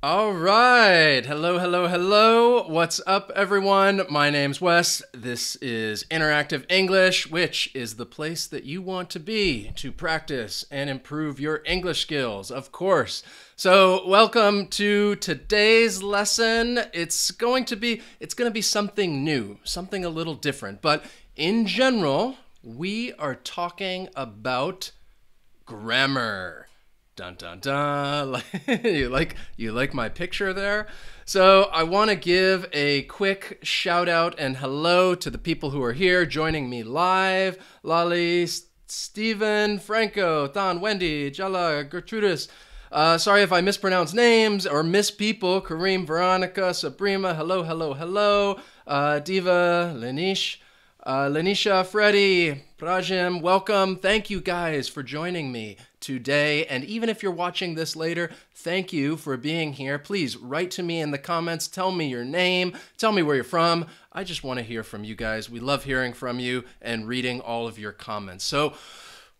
All right. Hello, hello, hello. What's up, everyone? My name's Wes. This is Interactive English, which is the place that you want to be to practice and improve your English skills, of course. So, welcome to today's lesson. It's going to be it's going to be something new, something a little different, but in general, we are talking about grammar. Dun dun dun. you like you like my picture there? So I want to give a quick shout out and hello to the people who are here joining me live. Lali, Stephen, Franco, don Wendy, Jala, Gertrudis. Uh, sorry if I mispronounce names or miss people. Kareem, Veronica, Sabrina, hello, hello, hello. Uh, Diva, Lenish. Uh, Lenisha, Freddie, Prajim, welcome. Thank you guys for joining me today. And even if you're watching this later, thank you for being here. Please write to me in the comments. Tell me your name. Tell me where you're from. I just want to hear from you guys. We love hearing from you and reading all of your comments. So,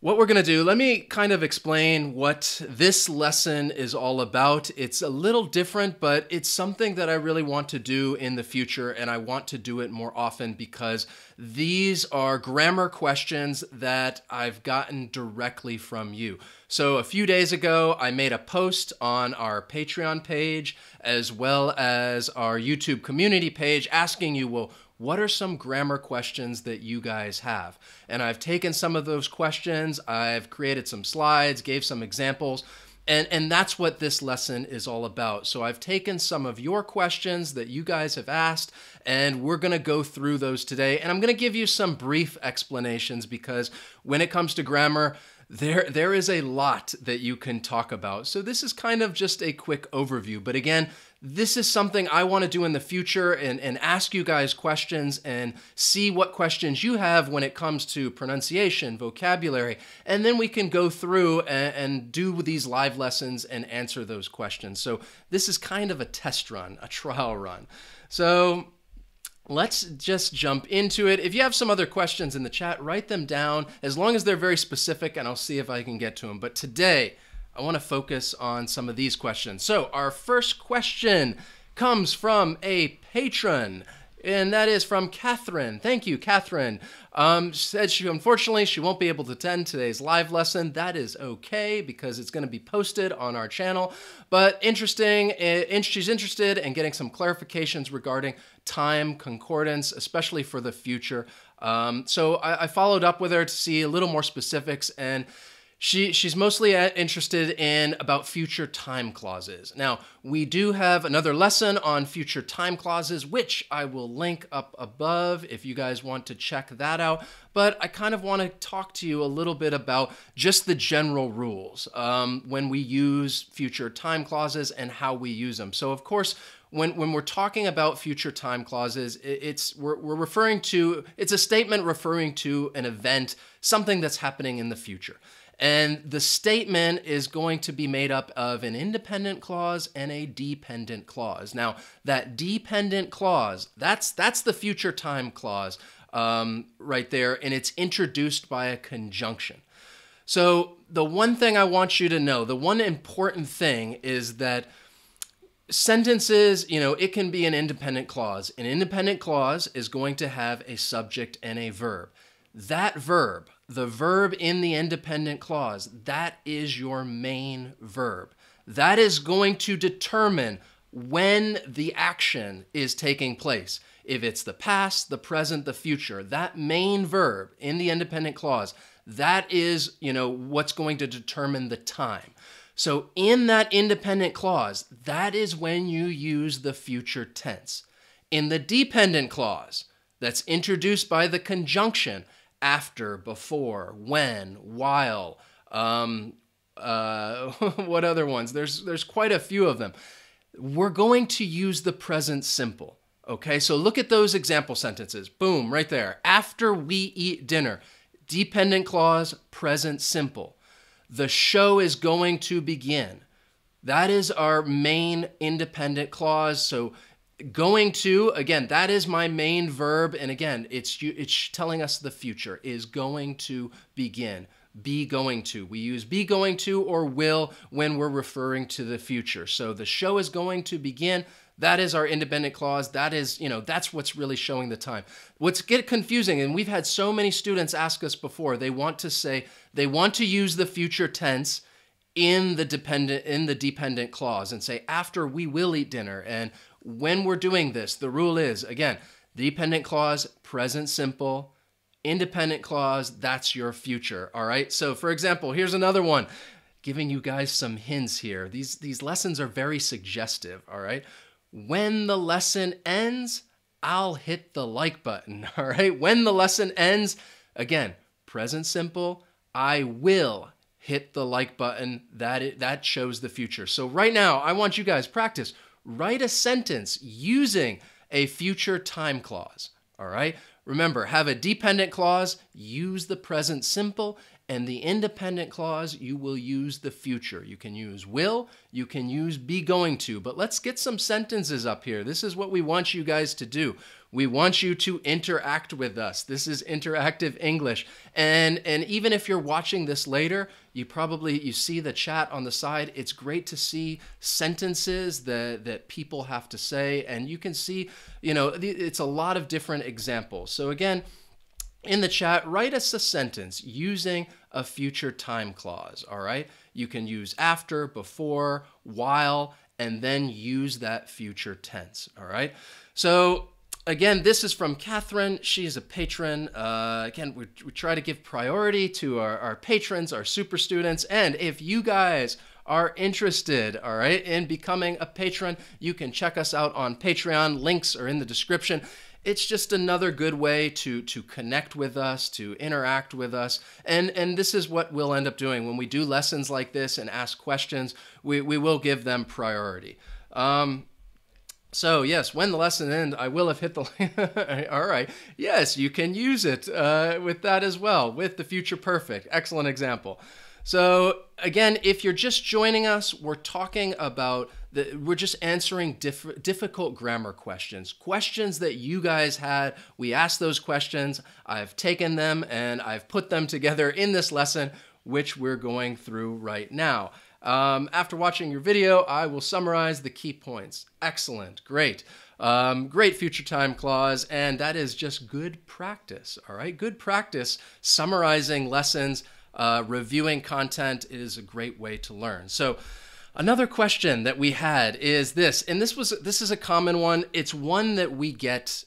what we're going to do, let me kind of explain what this lesson is all about. It's a little different, but it's something that I really want to do in the future, and I want to do it more often because these are grammar questions that I've gotten directly from you. So, a few days ago, I made a post on our Patreon page as well as our YouTube community page asking you, well, what are some grammar questions that you guys have? And I've taken some of those questions, I've created some slides, gave some examples. And, and that's what this lesson is all about. So I've taken some of your questions that you guys have asked, and we're going to go through those today. And I'm going to give you some brief explanations because when it comes to grammar, there there is a lot that you can talk about. So this is kind of just a quick overview. But again, this is something I want to do in the future and, and ask you guys questions and see what questions you have when it comes to pronunciation, vocabulary, and then we can go through and, and do these live lessons and answer those questions. So this is kind of a test run, a trial run. So let's just jump into it. If you have some other questions in the chat, write them down as long as they're very specific, and I'll see if I can get to them. But today, I want to focus on some of these questions. So, our first question comes from a patron, and that is from Catherine. Thank you, Catherine. Um, she said she unfortunately she won't be able to attend today's live lesson. That is okay because it's going to be posted on our channel. But interesting, eh, she's interested in getting some clarifications regarding time concordance, especially for the future. Um, so I, I followed up with her to see a little more specifics and she she's mostly interested in about future time clauses. Now, we do have another lesson on future time clauses which I will link up above if you guys want to check that out, but I kind of want to talk to you a little bit about just the general rules um, when we use future time clauses and how we use them. So, of course, when, when we're talking about future time clauses, it's we're, we're referring to it's a statement referring to an event, something that's happening in the future. And the statement is going to be made up of an independent clause and a dependent clause. Now, that dependent clause, that's that's the future time clause um, right there, and it's introduced by a conjunction. So the one thing I want you to know, the one important thing is that sentences, you know, it can be an independent clause. An independent clause is going to have a subject and a verb. That verb, the verb in the independent clause, that is your main verb. That is going to determine when the action is taking place. If it's the past, the present, the future, that main verb in the independent clause, that is, you know, what's going to determine the time. So in that independent clause, that is when you use the future tense. In the dependent clause, that's introduced by the conjunction, after, before, when, while. Um, uh, what other ones? There's there's quite a few of them. We're going to use the present simple. Okay, so look at those example sentences. Boom, right there. After we eat dinner, dependent clause, present simple. The show is going to begin. That is our main independent clause. So going to again that is my main verb and again it's it's telling us the future is going to begin. Be going to. We use be going to or will when we're referring to the future. So the show is going to begin. That is our independent clause. That is you know that's what's really showing the time. What's get confusing and we've had so many students ask us before they want to say they want to use the future tense in the dependent in the dependent clause and say after we will eat dinner and when we're doing this, the rule is again, dependent clause, present simple, independent clause, that's your future. All right. So, for example, here's another one giving you guys some hints here. These, these lessons are very suggestive. All right. When the lesson ends, I'll hit the like button. All right. When the lesson ends, again, present simple, I will hit the like button. That, that shows the future. So, right now, I want you guys practice write a sentence using a future time clause. All right? Remember, have a dependent clause, use the present simple, and the independent clause, you will use the future. You can use will, you can use be going to, but let's get some sentences up here. This is what we want you guys to do. We want you to interact with us. This is interactive English. And and even if you're watching this later, you probably you see the chat on the side. It's great to see sentences that that people have to say and you can see, you know, it's a lot of different examples. So again, in the chat, write us a sentence using a future time clause, all right? You can use after, before, while, and then use that future tense, all right? So again, this is from Catherine. She's a patron. Uh, again, we, we try to give priority to our, our patrons, our super students. And if you guys are interested, all right, in becoming a patron, you can check us out on Patreon. Links are in the description it's just another good way to to connect with us, to interact with us. And and this is what we'll end up doing when we do lessons like this and ask questions. We we will give them priority. Um, so yes, when the lesson ends, I will have hit the. All right. Yes, you can use it uh, with that as well with the future perfect. Excellent example. So again, if you're just joining us, we're talking about the, we're just answering diff- difficult grammar questions, questions that you guys had. We asked those questions. I've taken them and I've put them together in this lesson, which we're going through right now. Um, after watching your video, I will summarize the key points. Excellent, great. Um, great future time clause, and that is just good practice, all right? Good practice summarizing lessons uh, reviewing content is a great way to learn. So, another question that we had is this, and this was this is a common one. It's one that we get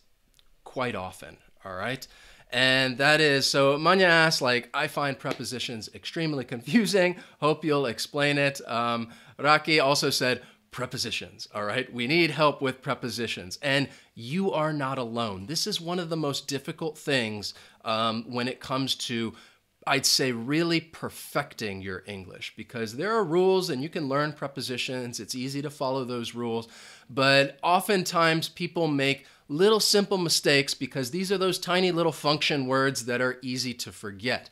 quite often. All right. And that is so Manya asks, like, I find prepositions extremely confusing. Hope you'll explain it. Um, Raki also said, prepositions. All right. We need help with prepositions. And you are not alone. This is one of the most difficult things um, when it comes to I'd say really perfecting your English because there are rules and you can learn prepositions. It's easy to follow those rules. But oftentimes people make little simple mistakes because these are those tiny little function words that are easy to forget.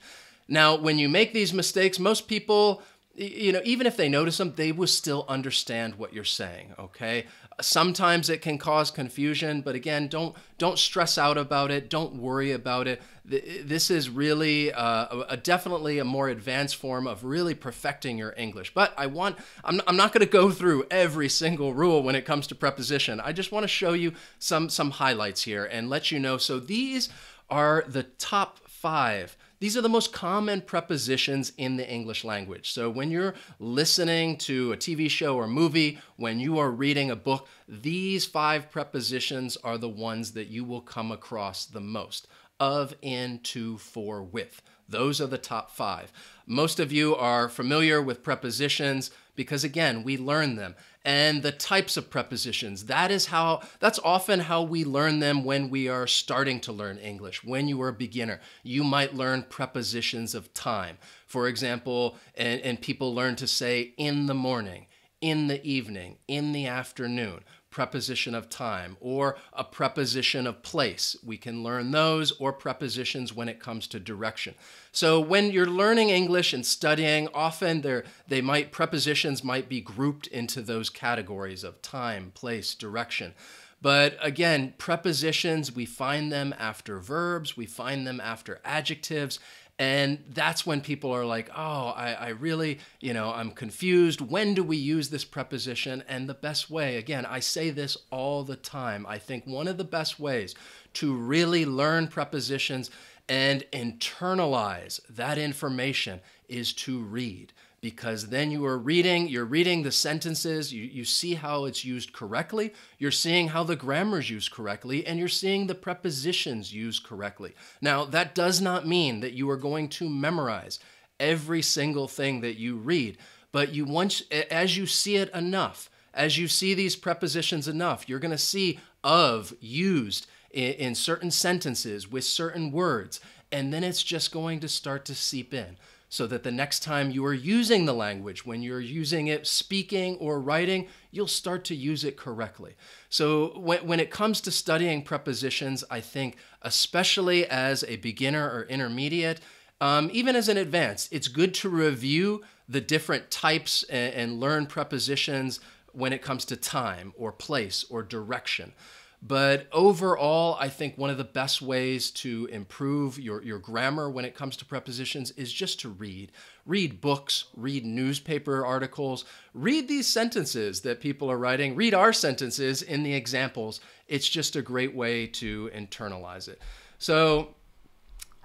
Now, when you make these mistakes, most people you know, even if they notice them, they will still understand what you're saying, okay? Sometimes it can cause confusion, but again, don't don't stress out about it. Don't worry about it. This is really uh, a, definitely a more advanced form of really perfecting your English. But I want I'm, I'm not going to go through every single rule when it comes to preposition. I just want to show you some some highlights here and let you know. So these are the top five these are the most common prepositions in the English language. So when you're listening to a TV show or movie, when you are reading a book, these five prepositions are the ones that you will come across the most of, in, to, for, with. Those are the top five. Most of you are familiar with prepositions because, again, we learn them and the types of prepositions. That is how, that's often how we learn them when we are starting to learn English. When you are a beginner, you might learn prepositions of time. For example, and, and people learn to say in the morning, in the evening, in the afternoon preposition of time or a preposition of place. We can learn those or prepositions when it comes to direction. So when you're learning English and studying, often they might prepositions might be grouped into those categories of time, place, direction. But again, prepositions, we find them after verbs, we find them after adjectives. And that's when people are like, oh, I, I, really, you know, I'm confused. When do we use this preposition? And the best way, again, I say this all the time. I think one of the best ways to really learn prepositions and internalize that information is to read because then you are reading, you're reading the sentences, you, you see how it's used correctly, you're seeing how the grammar is used correctly, and you're seeing the prepositions used correctly. Now, that does not mean that you are going to memorize every single thing that you read, but you once as you see it enough, as you see these prepositions enough, you're going to see of used in, in certain sentences with certain words, and then it's just going to start to seep in so that the next time you are using the language, when you're using it speaking or writing, you'll start to use it correctly. So when, when it comes to studying prepositions, I think, especially as a beginner or intermediate, um, even as an advanced, it's good to review the different types and, and learn prepositions when it comes to time or place or direction. But overall, I think one of the best ways to improve your, your grammar when it comes to prepositions is just to read. Read books, read newspaper articles, read these sentences that people are writing, read our sentences in the examples. It's just a great way to internalize it. So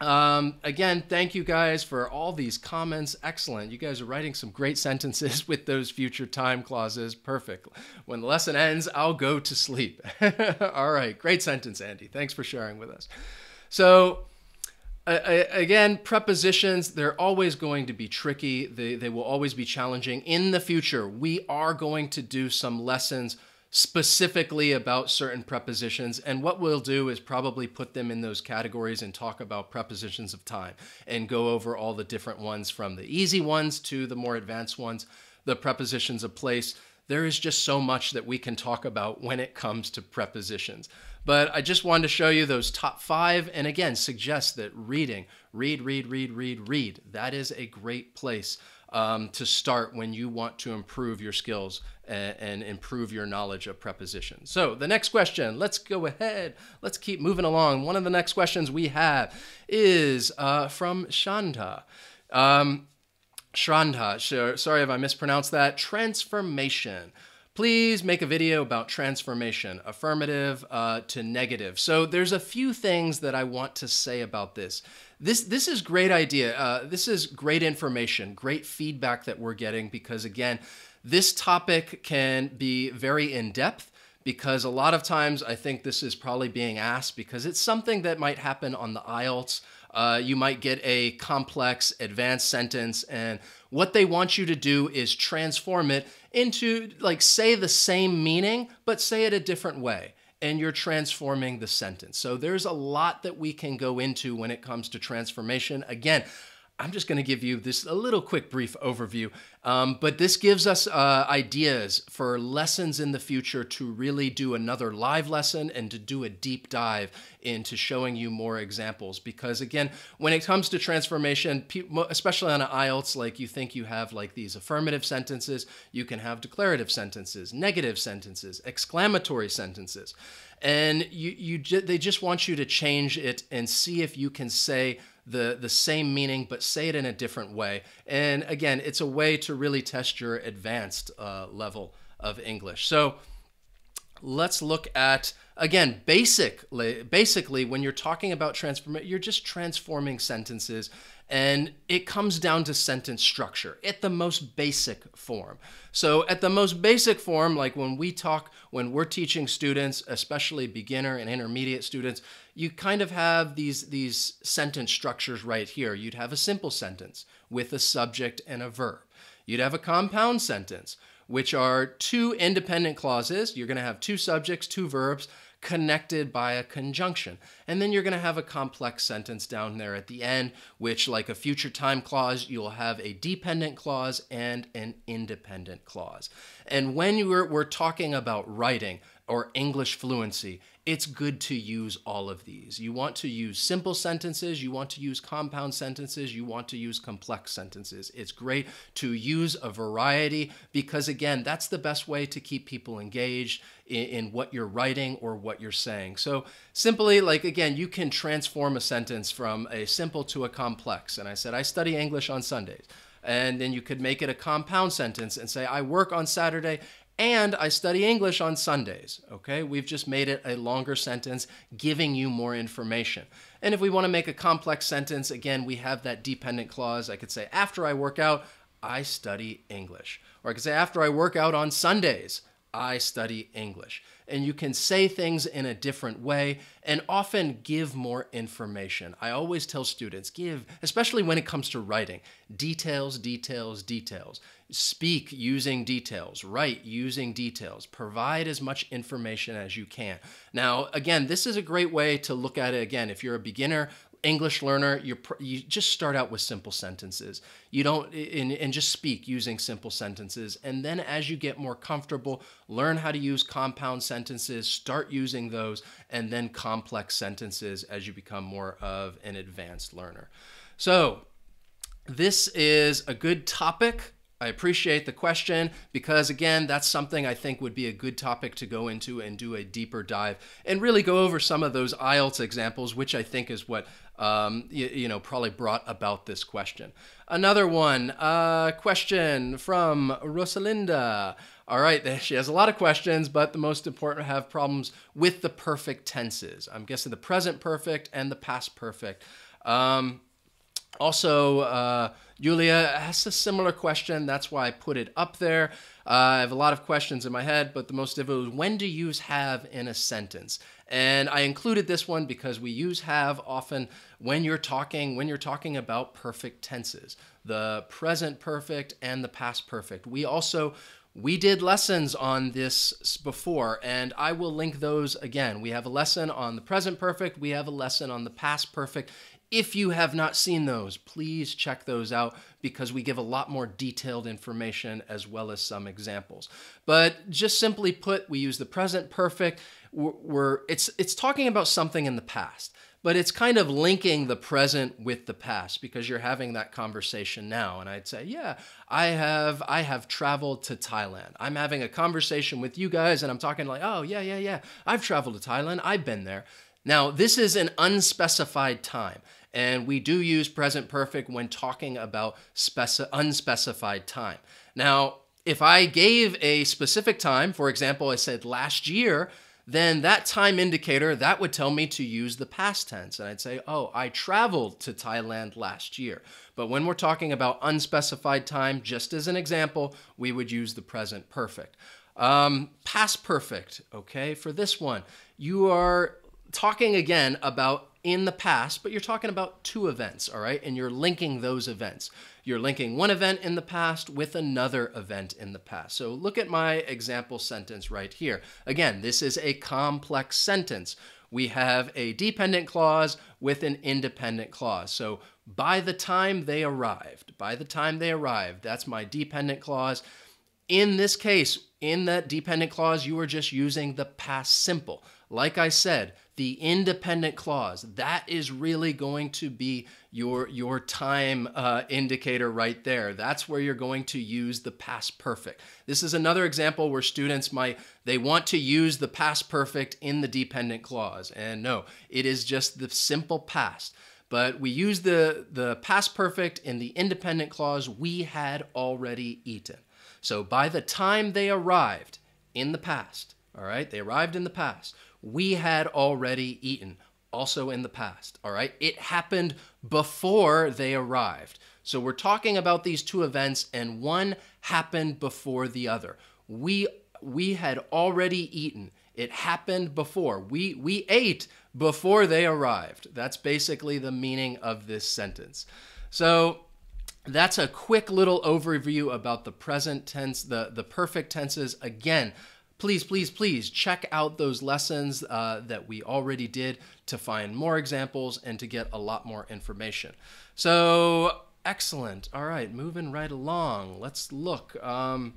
um, again, thank you guys for all these comments. Excellent. You guys are writing some great sentences with those future time clauses. Perfect. When the lesson ends, I'll go to sleep. all right. Great sentence, Andy. Thanks for sharing with us. So, uh, again, prepositions, they're always going to be tricky. They, they will always be challenging. In the future, we are going to do some lessons specifically about certain prepositions. And what we'll do is probably put them in those categories and talk about prepositions of time and go over all the different ones from the easy ones to the more advanced ones, the prepositions of place. There is just so much that we can talk about when it comes to prepositions. But I just wanted to show you those top five and again suggest that reading, read, read, read, read, read, that is a great place um, to start when you want to improve your skills and, and, improve your knowledge of prepositions. So, the next question, let's go ahead. Let's keep moving along. One of the next questions we have is uh, from Shanta. Um, sorry if I mispronounced that. Transformation. Please make a video about transformation, affirmative uh, to negative. So there's a few things that I want to say about this. This this is great idea. Uh, this is great information, great feedback that we're getting because again, this topic can be very in depth because a lot of times I think this is probably being asked because it's something that might happen on the IELTS. Uh, you might get a complex advanced sentence, and what they want you to do is transform it into, like, say the same meaning, but say it a different way and you're transforming the sentence. So there's a lot that we can go into when it comes to transformation. Again, I'm just going to give you this a little quick brief overview, um, but this gives us uh, ideas for lessons in the future to really do another live lesson and to do a deep dive into showing you more examples. Because again, when it comes to transformation, especially on IELTS, like you think you have like these affirmative sentences, you can have declarative sentences, negative sentences, exclamatory sentences, and you you they just want you to change it and see if you can say the, the same meaning, but say it in a different way. And again, it's a way to really test your advanced uh, level of English. So let's look at again basically basically when you're talking about transformation you're just transforming sentences and it comes down to sentence structure at the most basic form. So, at the most basic form, like when we talk, when we're teaching students, especially beginner and intermediate students, you kind of have these, these sentence structures right here. You'd have a simple sentence with a subject and a verb. You'd have a compound sentence, which are two independent clauses. You're going to have two subjects, two verbs, connected by a conjunction. And then you're going to have a complex sentence down there at the end, which, like a future time clause, you'll have a dependent clause and an independent clause. And when we're, we're talking about writing, or English fluency, it's good to use all of these. You want to use simple sentences, you want to use compound sentences, you want to use complex sentences. It's great to use a variety because, again, that's the best way to keep people engaged in, in, what you're writing or what you're saying. So, simply, like, again, you can transform a sentence from a simple to a complex. And I said, I study English on Sundays. And then you could make it a compound sentence and say, I work on Saturday and I study English on Sundays. Okay, we've just made it a longer sentence, giving you more information. And if we want to make a complex sentence, again, we have that dependent clause. I could say, after I work out, I study English. Or I could say, after I work out on Sundays, I study English. And you can say things in a different way and often give more information. I always tell students give, especially when it comes to writing, details, details, details. Speak using details, write using details, provide as much information as you can. Now, again, this is a great way to look at it again. If you're a beginner, English learner, you you just start out with simple sentences. You don't and, and just speak using simple sentences, and then as you get more comfortable, learn how to use compound sentences. Start using those, and then complex sentences as you become more of an advanced learner. So, this is a good topic I appreciate the question because, again, that's something I think would be a good topic to go into and do a deeper dive and really go over some of those IELTS examples, which I think is what um, you, you, know probably brought about this question. Another one, uh, question from Rosalinda. All right, she has a lot of questions, but the most important have problems with the perfect tenses. I'm guessing the present perfect and the past perfect. Um, also, uh, Julia asked a similar question. That's why I put it up there. Uh, I have a lot of questions in my head, but the most difficult is when to use have in a sentence. And I included this one because we use have often when you're talking when you're talking about perfect tenses, the present perfect and the past perfect. We also we did lessons on this before, and I will link those again. We have a lesson on the present perfect, we have a lesson on the past perfect. If you have not seen those, please check those out because we give a lot more detailed information as well as some examples. But just simply put, we use the present perfect. We're, it's, it's talking about something in the past, but it's kind of linking the present with the past because you're having that conversation now. And I'd say, yeah, I have, I have traveled to Thailand. I'm having a conversation with you guys and I'm talking like, oh, yeah, yeah, yeah, I've traveled to Thailand. I've been there. Now, this is an unspecified time. And we do use present perfect when talking about speci- unspecified time. Now, if I gave a specific time, for example, I said last year, then that time indicator, that would tell me to use the past tense. And I'd say, oh, I traveled to Thailand last year. But when we're talking about unspecified time, just as an example, we would use the present perfect. Um, past perfect, okay, for this one, you are talking again about in the past, but you're talking about two events, all right? And you're linking those events. You're linking one event in the past with another event in the past. So look at my example sentence right here. Again, this is a complex sentence. We have a dependent clause with an independent clause. So by the time they arrived, by the time they arrived, that's my dependent clause. In this case, in that dependent clause, you are just using the past simple. Like I said, the independent clause, that is really going to be your, your time uh, indicator right there. That's where you're going to use the past perfect. This is another example where students might, they want to use the past perfect in the dependent clause. And no, it is just the simple past. But we use the, the past perfect in the independent clause, we had already eaten. So by the time they arrived in the past, all right, they arrived in the past, we had already eaten, also in the past. All right. It happened before they arrived. So we're talking about these two events, and one happened before the other. We we had already eaten. It happened before. We we ate before they arrived. That's basically the meaning of this sentence. So that's a quick little overview about the present tense, the, the perfect tenses. Again, please, please, please check out those lessons uh, that we already did to find more examples and to get a lot more information. So, excellent. All right, moving right along. Let's look. Um,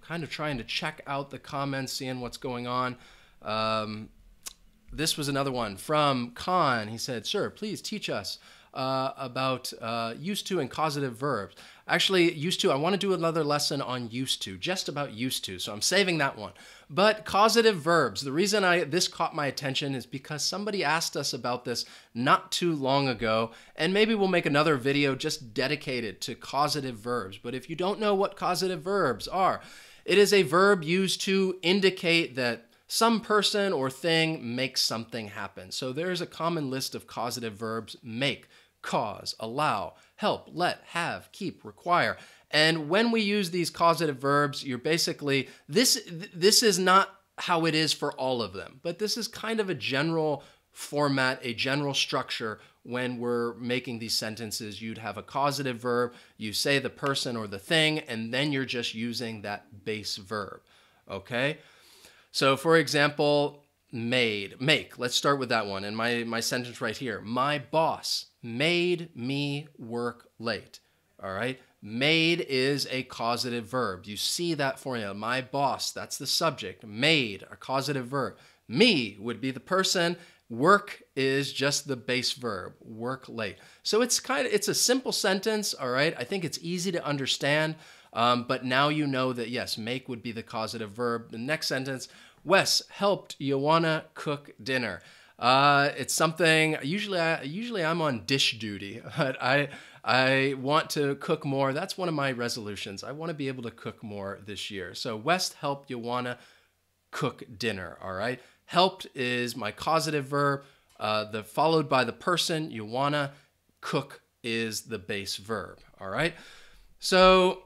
kind of trying to check out the comments, seeing what's going on. Um, this was another one from Khan. He said, Sir, please teach us uh, about uh, used to and causative verbs. Actually, used to, I want to do another lesson on used to, just about used to, so I'm saving that one. But causative verbs, the reason I this caught my attention is because somebody asked us about this not too long ago, and maybe we'll make another video just dedicated to causative verbs. But if you don't know what causative verbs are, it is a verb used to indicate that some person or thing makes something happen. So there's a common list of causative verbs make, cause, allow, help, let, have, keep, require. And when we use these causative verbs, you're basically this this is not how it is for all of them, but this is kind of a general format, a general structure when we're making these sentences. You'd have a causative verb, you say the person or the thing, and then you're just using that base verb. Okay? So for example, made, make. Let's start with that one. And my, my sentence right here. My boss made me work late. All right. Made is a causative verb. You see that for formula. My boss, that's the subject. Made, a causative verb. Me would be the person. Work is just the base verb. Work late. So it's kind of it's a simple sentence. All right. I think it's easy to understand. Um, but now you know that yes, make would be the causative verb. The next sentence, Wes helped Joanna cook dinner. Uh, it's something usually I usually I'm on dish duty, but I I want to cook more. That's one of my resolutions. I want to be able to cook more this year. So Wes helped Joanna cook dinner. All right. Helped is my causative verb. Uh, the followed by the person Joanna. Cook is the base verb. All right. So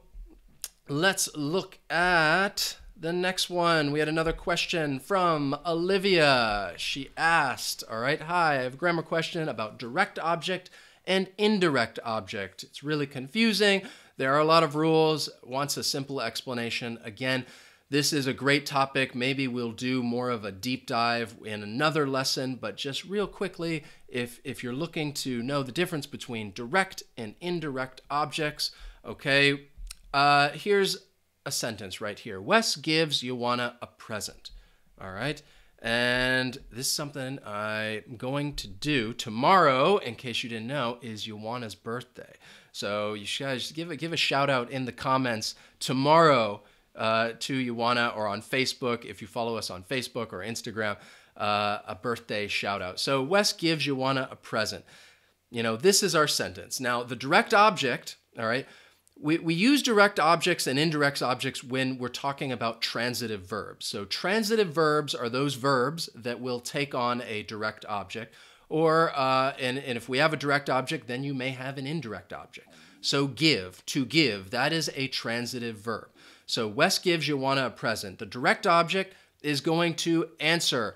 let's look at the next one. We had another question from Olivia. She asked, All right, hi, I have a grammar question about direct object and indirect object. It's really confusing. There are a lot of rules. Wants a simple explanation. Again, this is a great topic. Maybe we'll do more of a deep dive in another lesson, but just real quickly, if, if you're looking to know the difference between direct and indirect objects, okay, uh, here's a sentence right here. Wes gives Joanna a present. All right. And this is something I'm going to do tomorrow, in case you didn't know, is Joanna's birthday. So you guys give a, give a shout out in the comments tomorrow uh, to Joanna or on Facebook if you follow us on Facebook or Instagram, uh, a birthday shout out. So Wes gives Joanna a present. You know, this is our sentence. Now, the direct object, all right, we, we use direct objects and indirect objects when we're talking about transitive verbs. So transitive verbs are those verbs that will take on a direct object. Or, uh, and, and if we have a direct object, then you may have an indirect object. So give, to give, that is a transitive verb. So Wes gives Joanna a present. The direct object is going to answer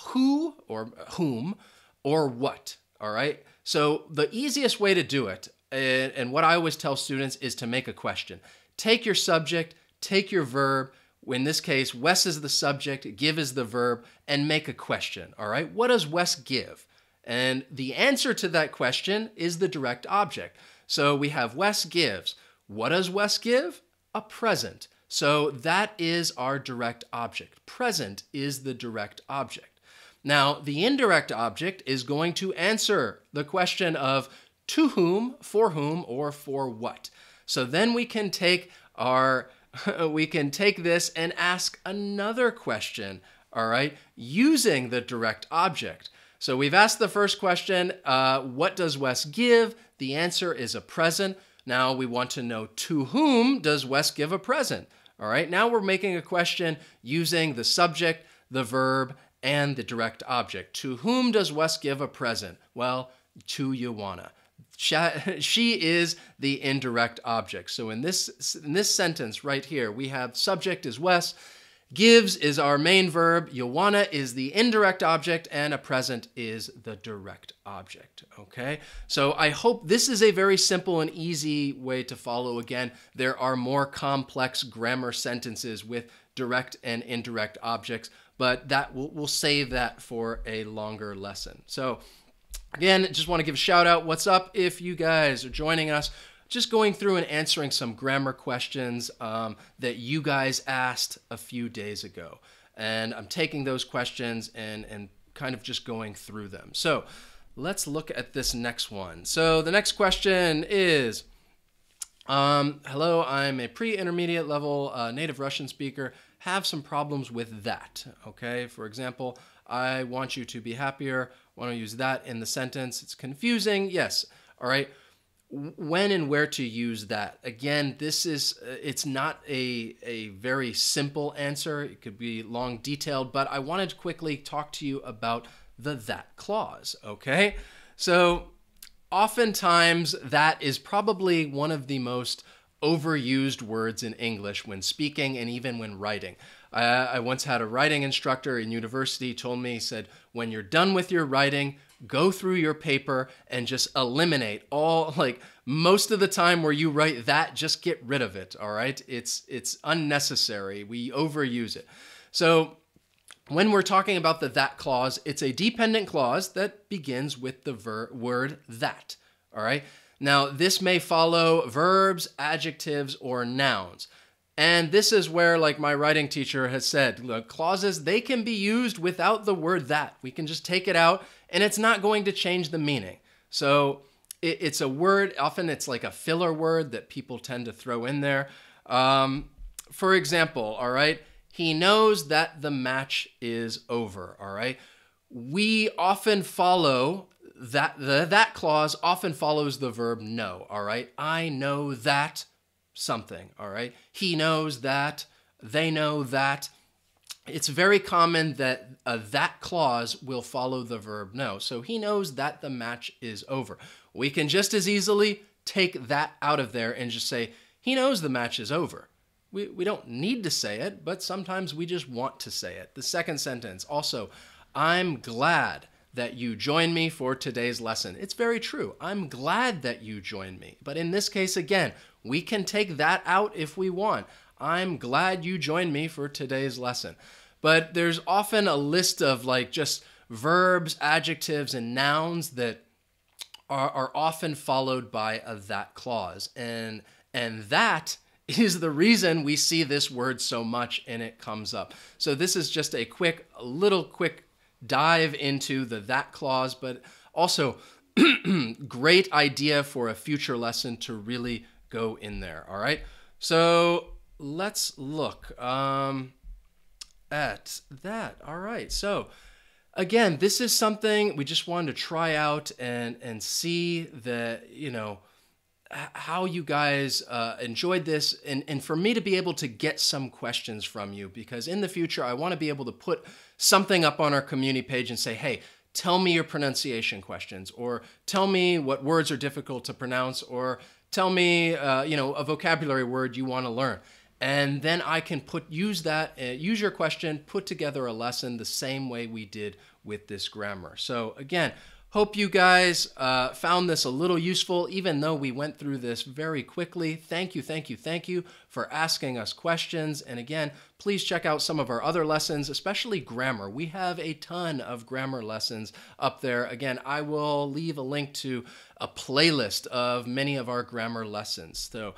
who or whom or what. All right. So the easiest way to do it and, and what I always tell students is to make a question. Take your subject, take your verb, in this case, Wes is the subject, give is the verb, and make a question. All right, what does Wes give? And the answer to that question is the direct object. So we have Wes gives. What does Wes give? A present. So that is our direct object. Present is the direct object. Now, the indirect object is going to answer the question of to whom, for whom, or for what. So then we can take our we can take this and ask another question, all right, using the direct object. So we've asked the first question, uh, what does Wes give? The answer is a present. Now we want to know to whom does Wes give a present? All right, now we're making a question using the subject, the verb, and the direct object. To whom does Wes give a present? Well, to Joanna. she is the indirect object. So in this in this sentence right here, we have subject is Wes, gives is our main verb, Joanna is the indirect object, and a present is the direct object. Okay? So I hope this is a very simple and easy way to follow. Again, there are more complex grammar sentences with direct and indirect objects, but that we'll, we'll save that for a longer lesson. So Again, just want to give a shout out. What's up if you guys are joining us? just going through and answering some grammar questions um, that you guys asked a few days ago. And I'm taking those questions and, and kind of just going through them. So let's look at this next one. So the next question is um, Hello, I'm a pre intermediate level uh, native Russian speaker. Have some problems with that. Okay, for example, I want you to be happier. Want to use that in the sentence? It's confusing. Yes. All right when and where to use that again this is uh, it's not a, a very simple answer it could be long detailed but i wanted to quickly talk to you about the that clause okay so oftentimes that is probably one of the most overused words in english when speaking and even when writing uh, i once had a writing instructor in university told me he said when you're done with your writing go through your paper and just eliminate all like most of the time where you write that just get rid of it all right? It's it's unnecessary. We overuse it. So when we're talking about the that clause it's a dependent clause that begins with the ver- word that all right? Now this may follow verbs adjectives or nouns and this is where, like my writing teacher has said, look, clauses, they can be used without the word that. We can just take it out and it's not going to change the meaning. So it, it's a word, often it's like a filler word that people tend to throw in there. Um, for example, all right, he knows that the match is over, all right? We often follow that, the that clause often follows the verb know, all right? I know that something, all right? He knows that, they know that. It's very common that uh, that clause will follow the verb know. So he knows that the match is over. We can just as easily take that out of there and just say, he knows the match is over. We, we don't need to say it, but sometimes we just want to say it. The second sentence also, I'm glad that you join me for today's lesson. It's very true. I'm glad that you join me. But in this case, again, we can take that out if we want. I'm glad you joined me for today's lesson. But there's often a list of like just verbs, adjectives, and nouns that are, are often followed by a that clause. And, and that is the reason we see this word so much and it comes up. So this is just a quick, a little quick dive into the that clause, but also great idea for a future lesson to really go in there. All right. So let's look um, at that. All right. So again, this is something we just wanted to try out and and see that you know how you guys uh, enjoyed this and, and for me to be able to get some questions from you because in the future I want to be able to put something up on our community page and say, hey, tell me your pronunciation questions or tell me what words are difficult to pronounce or tell me uh, you know a vocabulary word you want to learn. And then I can put use that uh, use your question put together a lesson the same way we did with this grammar. So again Hope you guys uh, found this a little useful, even though we went through this very quickly. Thank you, thank you, thank you for asking us questions. And again, please check out some of our other lessons, especially grammar. We have a ton of grammar lessons up there. Again, I will leave a link to a playlist of many of our grammar lessons. So,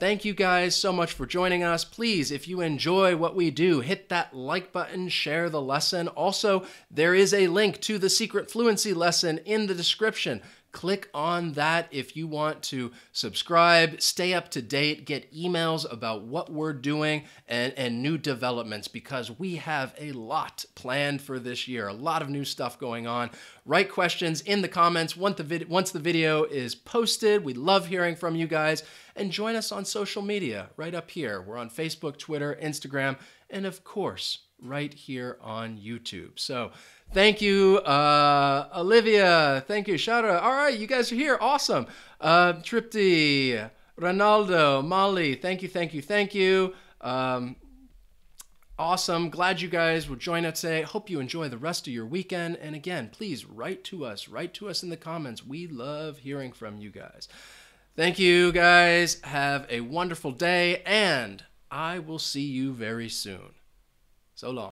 Thank you guys so much for joining us. Please, if you enjoy what we do, hit that like button, share the lesson. Also, there is a link to the secret fluency lesson in the description. Click on that if you want to subscribe, stay up to date, get emails about what we're doing and, and new developments because we have a lot planned for this year. A lot of new stuff going on. Write questions in the comments once the, vid- once the video is posted. We love hearing from you guys. And join us on social media right up here. We're on Facebook, Twitter, Instagram, and of course, right here on YouTube. So, Thank you, uh, Olivia. Thank you, Shara. All right, you guys are here. Awesome. Uh, Tripti, Ronaldo, Molly. Thank you, thank you, thank you. Um, awesome. Glad you guys would join us today. Hope you enjoy the rest of your weekend. And again, please write to us. Write to us in the comments. We love hearing from you guys. Thank you, guys. Have a wonderful day, and I will see you very soon. So long.